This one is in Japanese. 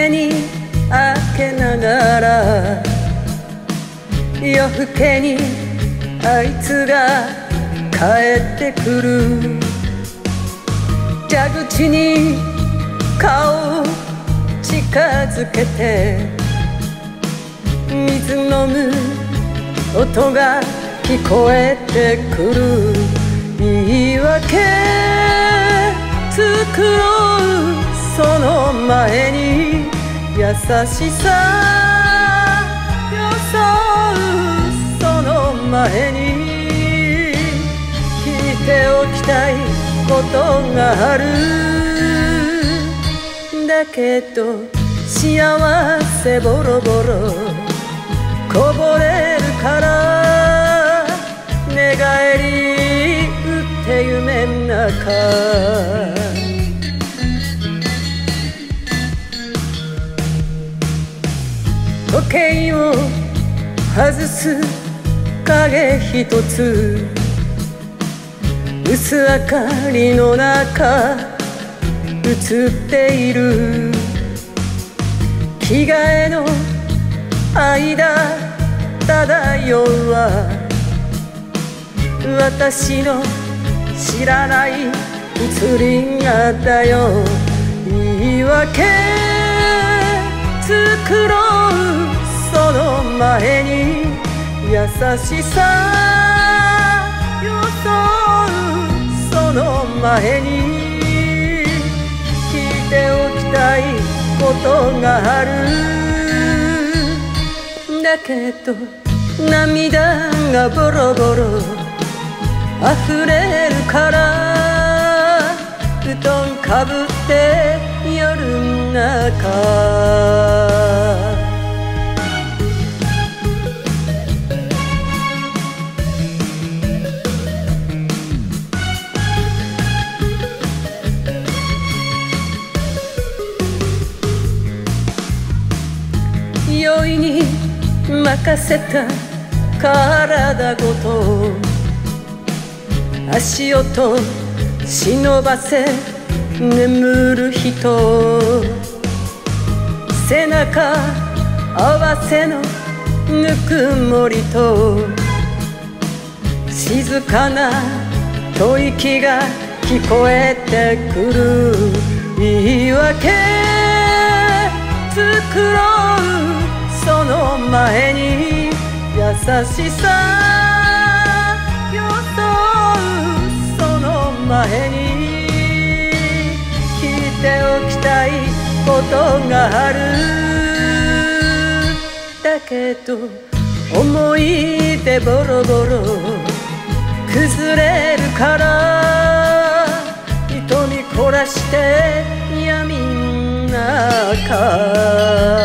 目に開けながら夜更けにあいつが帰ってくる。蛇口に顔を近づけて水飲む音が聞こえてくる。言い訳作ろうその前に。優しさ装うその前に聞いておきたいことがある。だけど幸せボロボロこぼれるから寝返り打って夢ん中。時計を外す影一つ。薄明かりの中映っている。着替えの間漂うは私の知らない移りがだよ。言い訳作ろう優しさ装うその前に聞いておきたいことがある。だけど涙がボロボロ溢れるから布団かぶって夜中。任せた体ごと足音忍ばせ眠る人。背中合わせのぬくもりと。静かな吐息が聞こえてくる。言い訳作ろう。の前に優しさ装うその前に聞いておきたいことがあるだけど思い出ボロボロ崩れるから瞳凝らして闇ん中